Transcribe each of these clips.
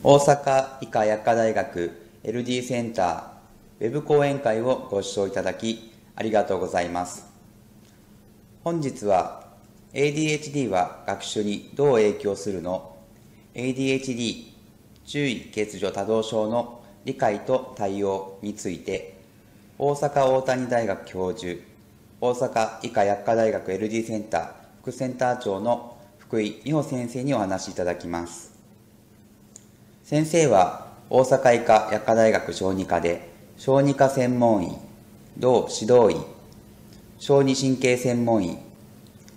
大阪医科薬科大学 LD センターウェブ講演会をご視聴いただきありがとうございます。本日は ADHD は学習にどう影響するの？ADHD 注意欠如多動症の理解と対応について大阪大谷大学教授大阪医科薬科大学 LD センター副センター長の福井美穂先生にお話しいただきます先生は大阪医科薬科大学小児科で小児科専門医同指導医小児神経専門医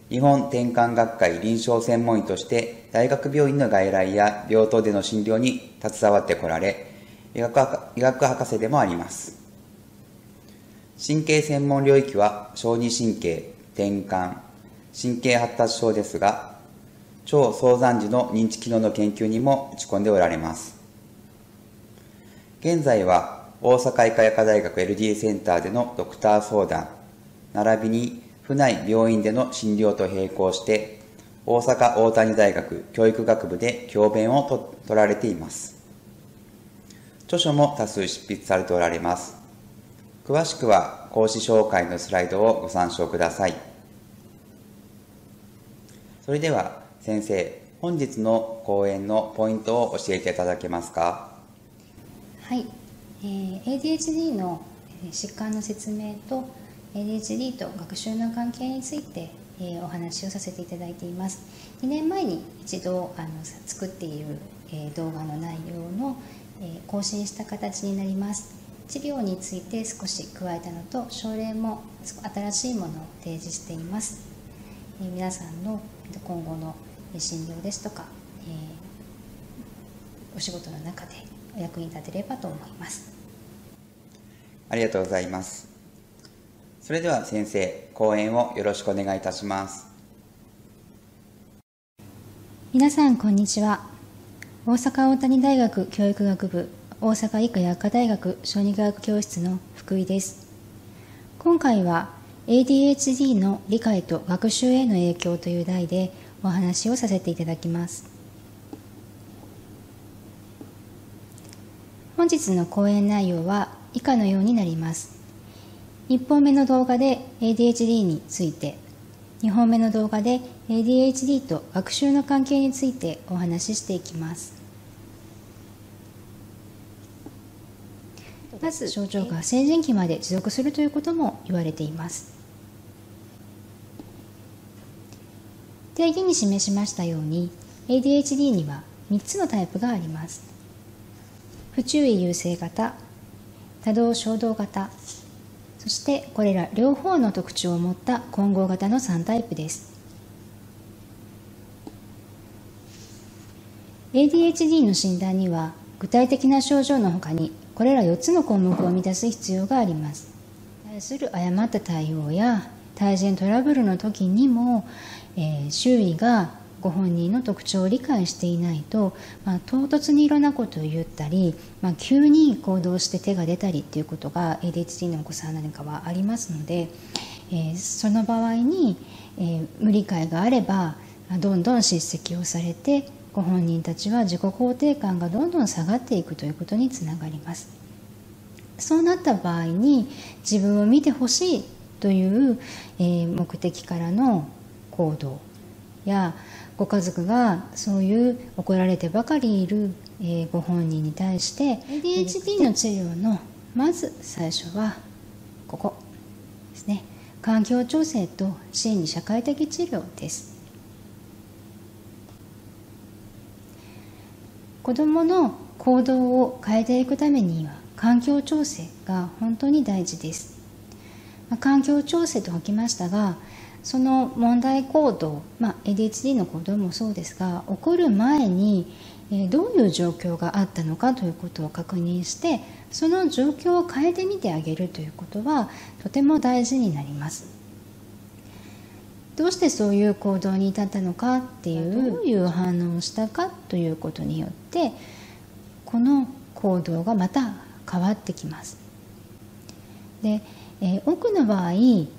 日本転換学会臨床専門医として大学病院の外来や病棟での診療に携わってこられ医学医学博士でもあります。神経専門領域は小児神経転換神経発達症ですが超早産児の認知機能の研究にも打ち込んでおられます現在は大阪医科薬科大学 LDA センターでのドクター相談並びに府内病院での診療と並行して、大阪大谷大学教育学部で教鞭をと取られています。著書も多数執筆されておられます。詳しくは講師紹介のスライドをご参照ください。それでは先生、本日の講演のポイントを教えていただけますか？はい、えー、ADHD の疾患の説明と ADHD と学習の関係について、えー、お話をさせていただいています。2年前に一度あの作っている、えー、動画の内容の、えー、更新した形になります。治療について少し加えたのと症例も新しいものを提示しています、え、皆さんの今後の診療ですとか、えー、お仕事の中でお役に立てればと思いますありがとうございますそれでは先生、講演をよろしくお願いいたします。皆さん、こんにちは。大阪大谷大学教育学部大阪医科薬科大学小児科学教室の福井です。今回は ADHD の理解と学習への影響という題でお話をさせていただきます。本日の講演内容は以下のようになります。1本目の動画で ADHD について2本目の動画で ADHD と学習の関係についてお話ししていきますまず症状が成人期まで持続するということも言われています定義に示しましたように ADHD には3つのタイプがあります。不注意優勢型多動衝動型そしてこれら両方の特徴を持った混合型の3タイプです。ADHD の診断には具体的な症状のほかにこれら4つの項目を満たす必要があります。対する誤った対応や対人トラブルの時にも、えー、周囲がご本人の特徴を理解していないと、まあ、唐突にいろんなことを言ったり、まあ、急に行動して手が出たりっていうことが ADHD のお子さんなんかはありますので、えー、その場合に、えー、無理解があればどんどん叱責をされてご本人たちは自己肯定感がどんどん下がっていくということにつながります。そうなった場合に自分を見てほしいという、目的からの行動やご家族がそういう怒られてばかりいる、えご本人に対して ADHD の治療のまず最初はここですね。環境調整と心理社会的治療です。子どもの行動を変えていくためには環境調整が本当に大事です、ま環境調整と書きましたがその問題行動、まあ、ADHD の行動もそうですが起こる前にどういう状況があったのかということを確認してその状況を変えてみてあげるということはとても大事になります。どうしてそういう行動に至ったのかっていうどういう反応をしたかということによってこの行動がまた変わってきます。で、えー、多くの場合いい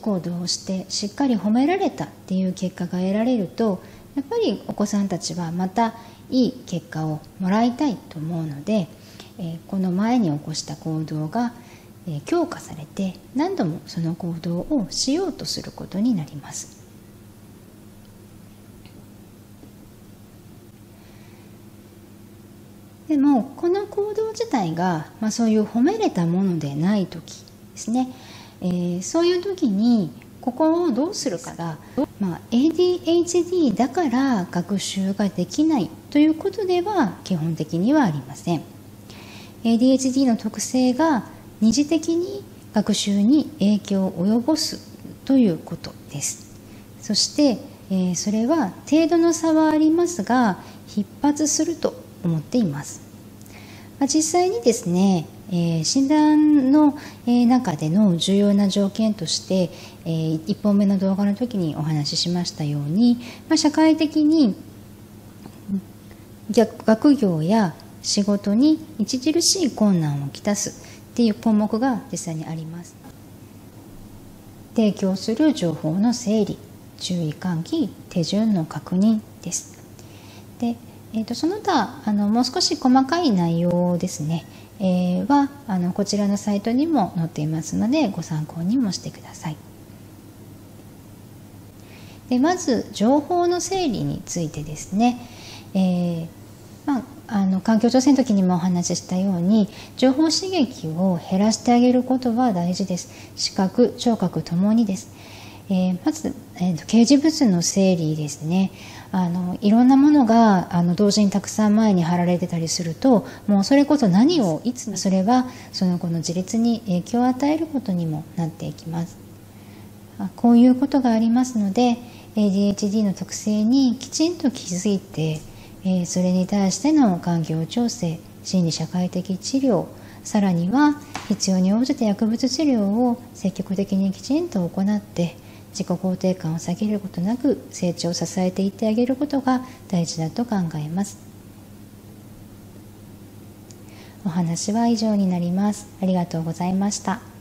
行動をしてしっかり褒められたっていう結果が得られるとやっぱりお子さんたちはまたいい結果をもらいたいと思うので、えこの前に起こした行動が、え強化されて何度もその行動をしようとすることになります。でもこの行動自体が、まあ、そういう褒めれたものでない時ですね、えー、そういう時にここをどうするかが、まあ、ADHD だから学習ができないということでは基本的にはありません。ADHD の特性が二次的に学習に影響を及ぼすということです。そして、えー、それは程度の差はありますが必発すると思っています、まあ、実際にですねえー、診断の、え、中での重要な条件として、えー、1本目の動画の時にお話ししましたように、まあ、社会的に学業や仕事に著しい困難をきたすっていう項目が実際にあります。提供する情報の整理注意喚起手順の確認です。で、えーと、その他あのもう少し細かい内容ですね。えー、はあのこちらのサイトにも載っていますのでご参考にもしてください。でまず情報の整理についてですね、えーまあ、あの環境調整の時にもお話ししたように情報刺激を減らしてあげることは大事です。視覚聴覚ともにです、えー、まず、えー、掲示物の整理ですね。あのいろんなものがあの同時にたくさん前に貼られてたりするともうそれこそ何をいつそれはその子の自立に影響を与えることにもなっていきます。こういうことがありますので ADHD の特性にきちんと気づいてえそれに対しての環境調整心理社会的治療さらには必要に応じて薬物治療を積極的にきちんと行って自己肯定感を下げることなく成長を支えていってあげることが大事だと考えます。お話は以上になります。ありがとうございました。